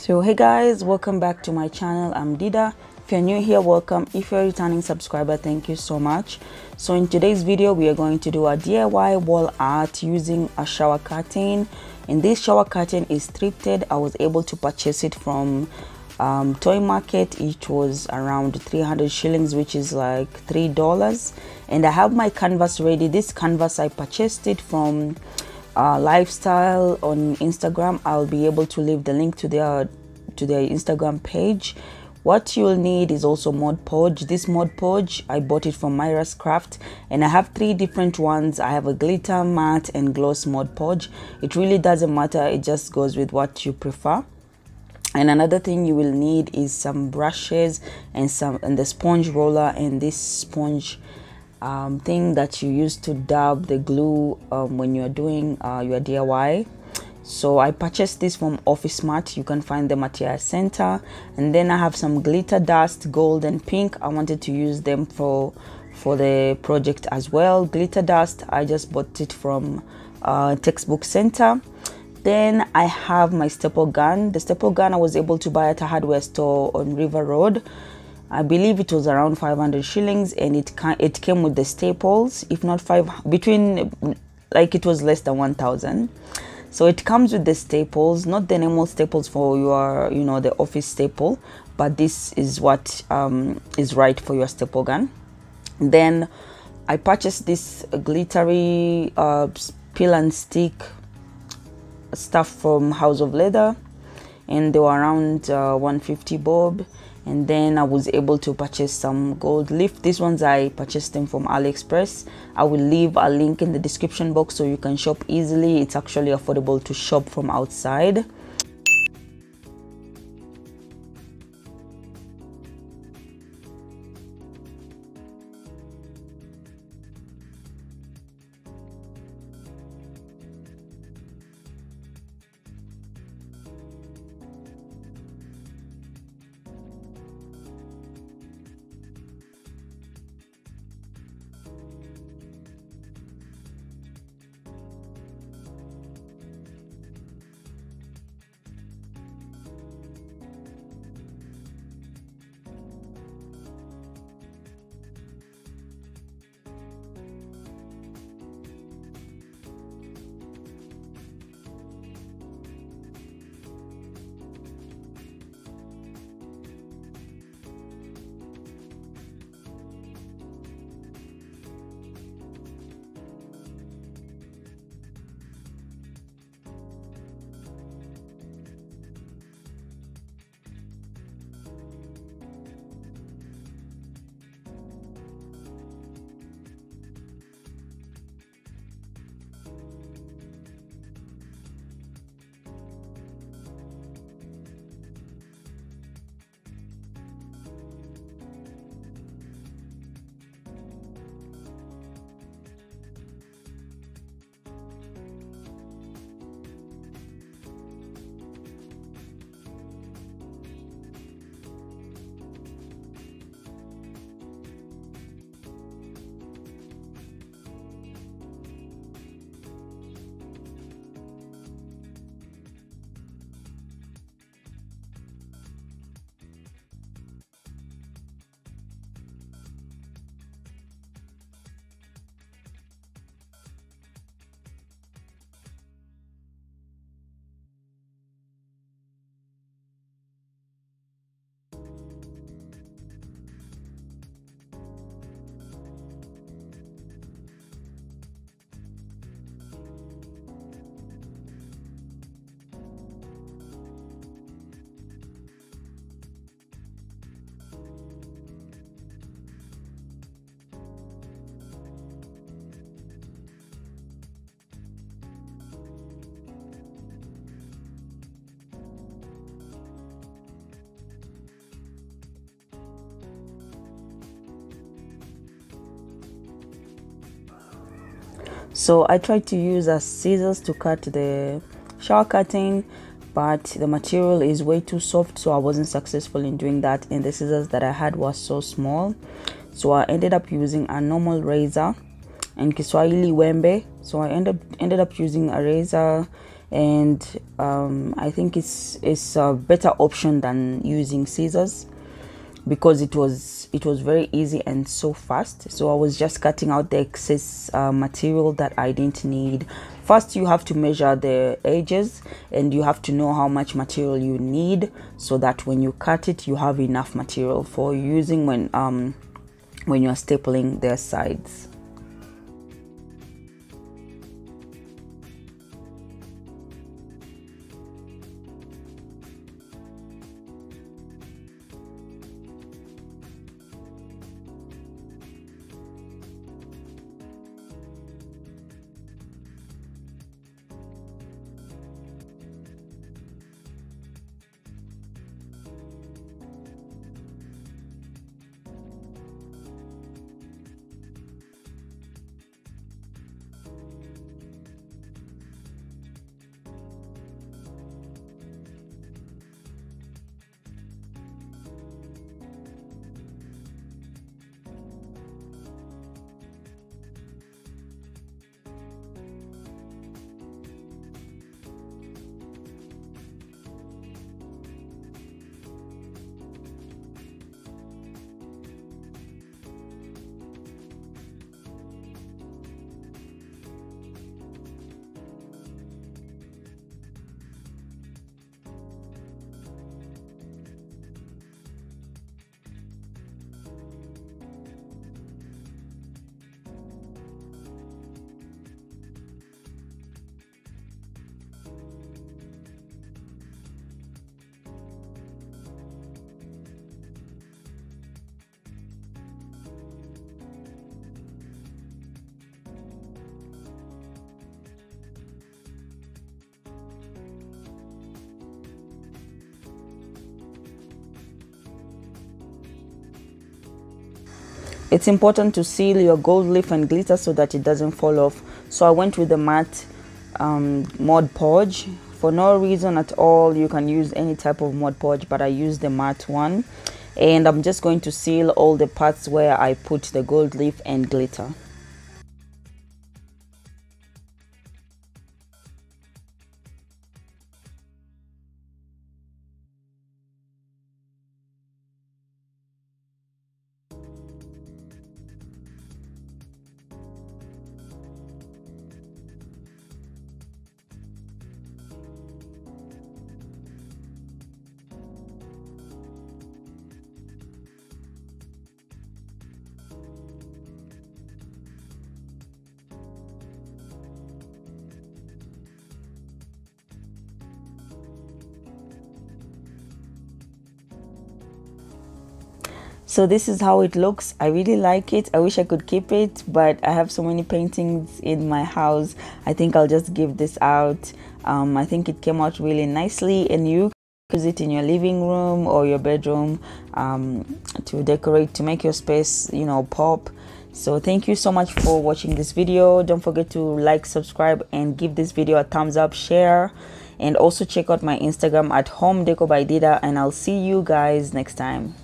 so hey guys welcome back to my channel. I'm dida. If you're new here welcome. If you're a returning subscriber thank you so much. So in today's video we are going to do a diy wall art using a shower curtain. And this shower curtain is thrifted. I was able to purchase it from um, toi market. It was around 300 shillings which is like three dollars. And i have my canvas ready. This canvas i purchased it from uh, lifestyle on instagram i'll be able to leave the link to their to their instagram page. What you'll need is also mod podge. This mod podge i bought it from Maira's craft and i have three different ones. I have a glitter matte and gloss mod podge. It really doesn't matter. It just goes with what you prefer. And another thing you will need is some brushes and some and the sponge roller and this sponge um, thing that you use to dab the glue um, when you're doing uh, your DIY so I purchased this from Office Mart. You can find them at your center. And then I have some glitter dust gold and pink. I wanted to use them for for the project as well. Glitter dust I just bought it from uh, textbook center. Then I have my staple gun. The staple gun I was able to buy at a hardware store on River Road. I believe it was around 500 shillings and it it came with the staples, if not five, between, like it was less than 1000. So it comes with the staples, not the normal staples for your, you know, the office staple, but this is what um, is right for your staple gun. Then I purchased this glittery uh, peel and stick stuff from House of Leather and they were around uh, 150 bob and then I was able to purchase some gold leaf. These ones I purchased them from AliExpress. I will leave a link in the description box so you can shop easily. It's actually affordable to shop from outside so I tried to use a scissors to cut the shower curtain but the material is way too soft so I wasn't successful in doing that and the scissors that I had was so small. So I ended up using a normal razor and Kiswahili wembe. So I ended up ended up using a razor and um, I think it's it's a better option than using scissors because it was it was very easy and so fast. So i was just cutting out the excess uh, material that i didn't need. First you have to measure the edges and you have to know how much material you need so that when you cut it you have enough material for using when um when you're stapling their sides it's important to seal your gold leaf and glitter so that it doesn't fall off. So i went with the matte um, mod podge. For no reason at all you can use any type of mod podge but i used the matte one. And i'm just going to seal all the parts where i put the gold leaf and glitter so this is how it looks. I really like it. I wish i could keep it but i have so many paintings in my house. I think i'll just give this out. Um, i think it came out really nicely and you use it in your living room or your bedroom um, to decorate to make your space you know pop. So thank you so much for watching this video. Don't forget to like subscribe and give this video a thumbs up share and also check out my instagram at home decor by dida and i'll see you guys next time